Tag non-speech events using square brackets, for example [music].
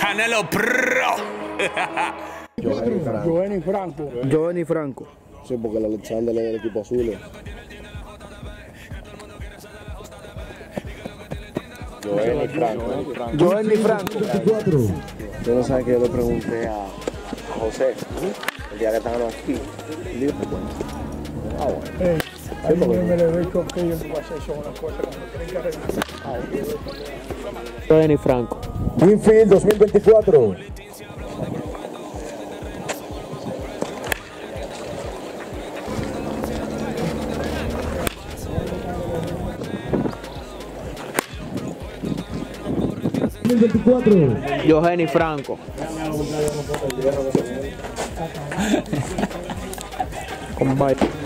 Canelo Pro. [laughs] Jovenny Franco. Giovanni Franco. Sí, porque el Alexander es del equipo azul. Joel Franco. Giovanni Franco. 24. Yo no sabes que yo le pregunté a, José el día que estábamos aquí. Dijo, bueno. Ah, bueno. Ahí yo me le que yo no voy a hacer son unas cosas que me tienen que arreglar. Giovanni Franco. Winfield 2024. ...2024... Giovanni Franco. Combate.